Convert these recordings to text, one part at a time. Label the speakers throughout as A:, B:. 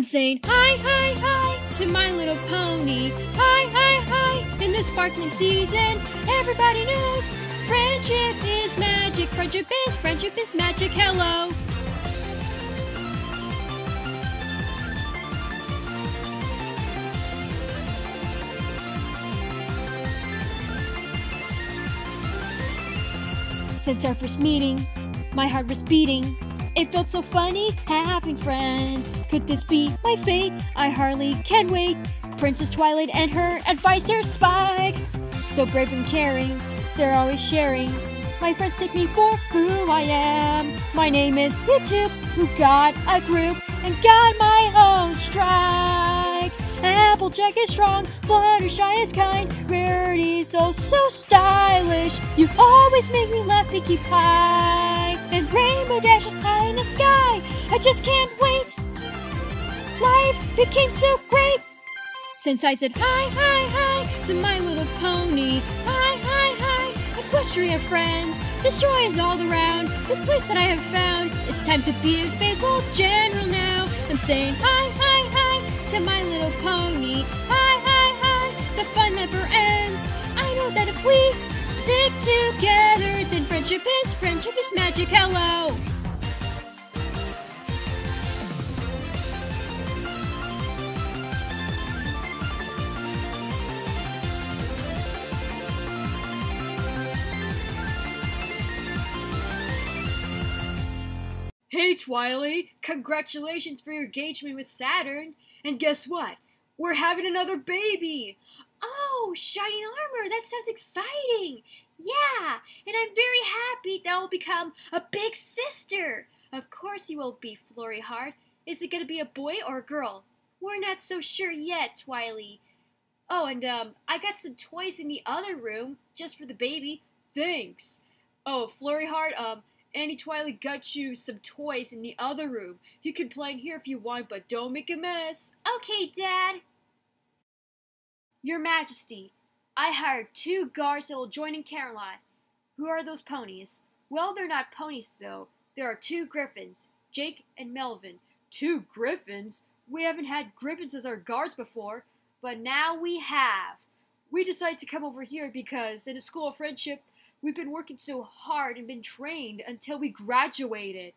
A: I'm saying hi, hi, hi to My Little Pony. Hi, hi, hi. In this sparkling season, everybody knows friendship is magic. Friendship is, friendship is magic. Hello. Since our first meeting, my heart was beating. It felt so funny having friends. Could this be my fate? I hardly can wait. Princess Twilight and her advisor Spike. So brave and caring, they're always sharing. My friends take me for who I am. My name is YouTube, who got a group and got my own strike. Applejack is strong, Fluttershy is kind, Rarity so so stylish. You always make me laugh, Pinkie Pie, Rainbow dashes high in the sky. I just can't wait. Life became so great since I said hi hi hi to My Little Pony. Hi hi hi, equestrian friends. This joy is all around. This place that I have found. It's time to be a faithful general now. I'm saying hi hi hi to My Little Pony. Hi hi hi, the fun never ends. I know that if we stick together, then friendship is friendship is magic. Hello. Hey, Twily! Congratulations for your engagement with Saturn! And guess what? We're having another baby! Oh, shining armor! That sounds exciting! Yeah, and I'm very happy that I'll become a big sister! Of course you will be, Flurry Heart. Is it gonna be a boy or a girl? We're not so sure yet, Twily. Oh, and um, I got some toys in the other room just for the baby. Thanks. Oh, Flurry Heart, um, Annie Twilight got you some toys in the other room. You can play in here if you want, but don't make a mess. Okay, Dad. Your Majesty, I hired two guards that will join in Camelot. Who are those ponies? Well, they're not ponies, though. There are two griffins, Jake and Melvin. Two griffins? We haven't had griffins as our guards before, but now we have. We decided to come over here because in a school of friendship, We've been working so hard and been trained until we graduated.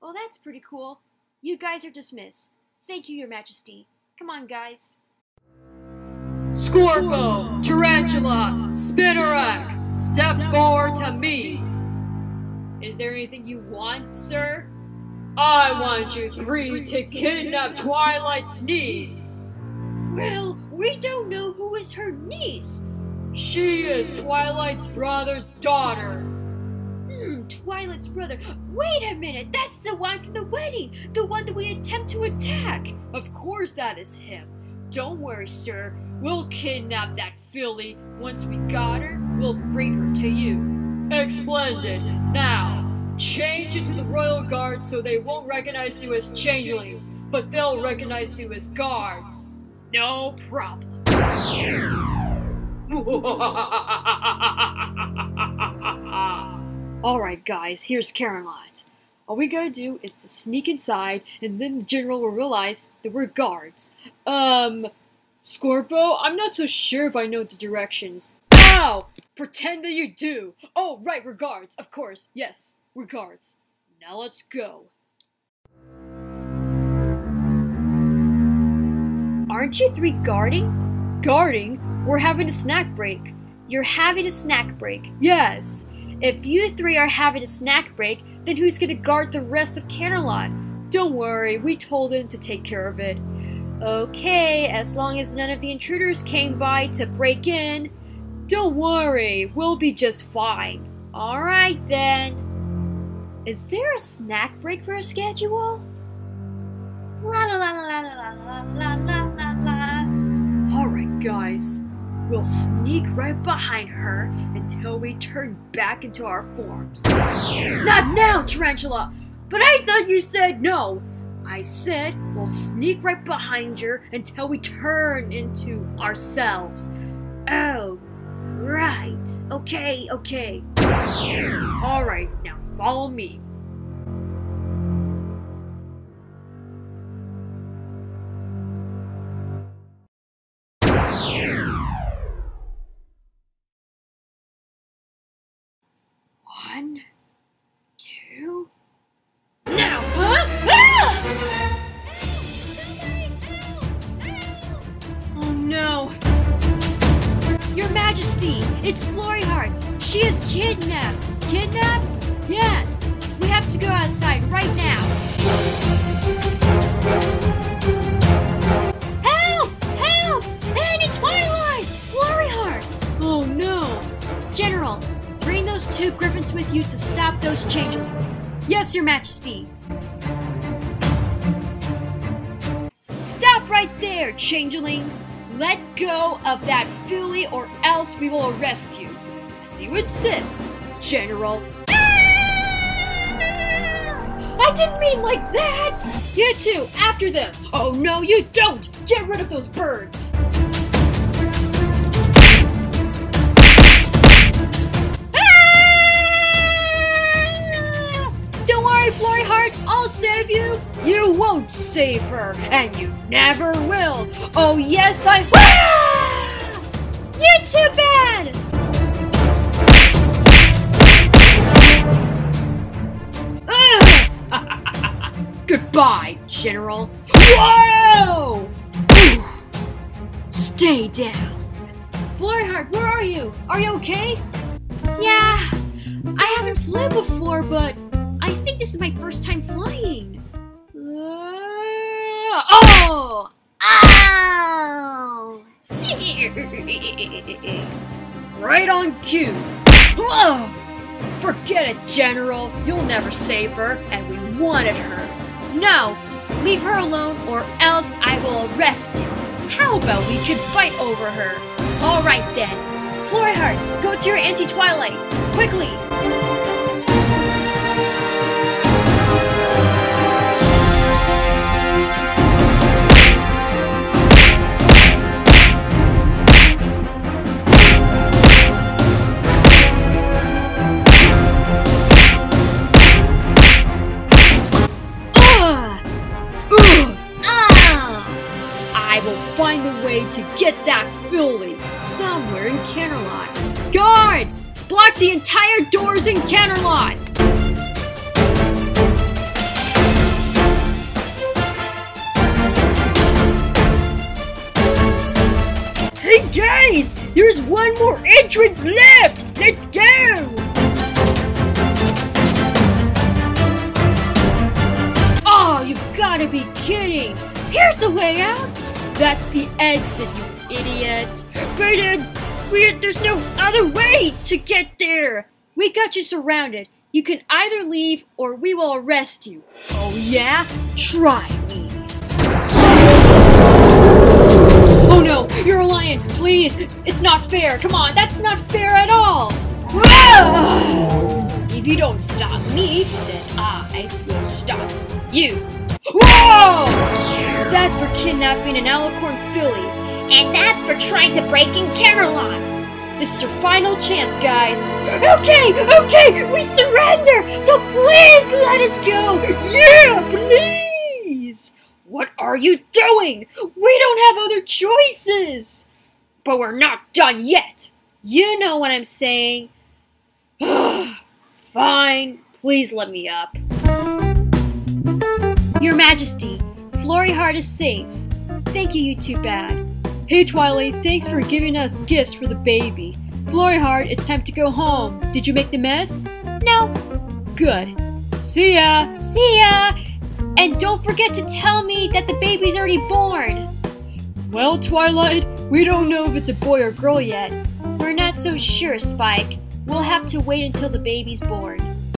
A: Well, that's pretty cool. You guys are dismissed. Thank you, Your Majesty. Come on, guys.
B: Scorpo, Tarantula, Spinnerack, step forward to me.
A: Is there anything you want, sir?
B: I want you three to kidnap Twilight's niece.
A: Well, we don't know who is her niece.
B: She is Twilight's brother's daughter.
A: Hmm, Twilight's brother. Wait a minute, that's the one from the wedding, the one that we attempt to attack. Of course that is him. Don't worry, sir. We'll kidnap that filly. Once we got her, we'll bring her to you.
B: Splendid. Now, change into the Royal Guard so they won't recognize you as changelings, but they'll recognize you as guards.
A: No problem. Alright, guys, here's Camelot. All we gotta do is to sneak inside, and then the general will realize that we're guards. Um, Scorpo, I'm not so sure if I know the directions. Ow! Pretend that you do! Oh, right, we're guards, of course, yes, we're guards. Now let's go. Aren't you three guarding? Guarding? We're having a snack break. You're having a snack break. Yes. If you three are having a snack break, then who's gonna guard the rest of Camelot? Don't worry, we told him to take care of it. Okay, as long as none of the intruders came by to break in. Don't worry, we'll be just fine. Alright then. Is there a snack break for a schedule? La la la la la la la la la la. Alright, guys. We'll sneak right behind her until we turn back into our forms. Not now, Tarantula! But I thought you said no! I said we'll sneak right behind her until we turn into ourselves. Oh, right. Okay, okay. Alright, now follow me. Majesty, it's Flurry Heart. She is kidnapped. Kidnapped? Yes. We have to go outside right now. Help! Help! Annie Twilight! Flurry Heart! Oh no! General, bring those two griffins with you to stop those changelings. Yes, Your Majesty. Stop right there, changelings! Let go of that filly or else we will arrest you. As you insist, General. Ah! I didn't mean like that! You two, after them! Oh no, you don't! Get rid of those birds! Don't worry, I'll save you. You won't save her, and you never will. Oh yes, I will. You're too bad. Goodbye, General. Whoa! Stay down. Flurry Heart, where are you? Are you okay? Yeah, I haven't flown before, but I think this is my first time flying. Uh, oh! Ow! right on cue. Whoa! Forget it, General. You'll never save her, and we wanted her. No, leave her alone, or else I will arrest you. How about we could fight over her? All right then. Flurry Heart, go to your anti-twilight. Quickly! Way to get that filly somewhere in Canterlot. Guards! Block the entire doors in Canterlot! Hey guys! There's one more entrance left! Let's go! Oh, you've gotta be kidding! Here's the way out! That's the exit, you idiot! But, we, there's no other way to get there! We got you surrounded. You can either leave or we will arrest you. Oh yeah? Try me. Oh no, you're a lion! Please! It's not fair! Come on, that's not fair at all! If you don't stop me, then I will stop you. Whoa! That's for kidnapping an alicorn filly. And that's for trying to break in Camelot. This is your final chance, guys. Okay, okay, we surrender. So please let us go. Yeah, please. What are you doing? We don't have other choices. But we're not done yet. You know what I'm saying. Fine, please let me up. Your Majesty, Flurry Heart is safe. Thank you, you two bad. Hey Twilight, thanks for giving us gifts for the baby. Glory Heart, it's time to go home. Did you make the mess? No. Good. See ya! See ya! And don't forget to tell me that the baby's already born. Well, Twilight, we don't know if it's a boy or girl yet. We're not so sure, Spike. We'll have to wait until the baby's born.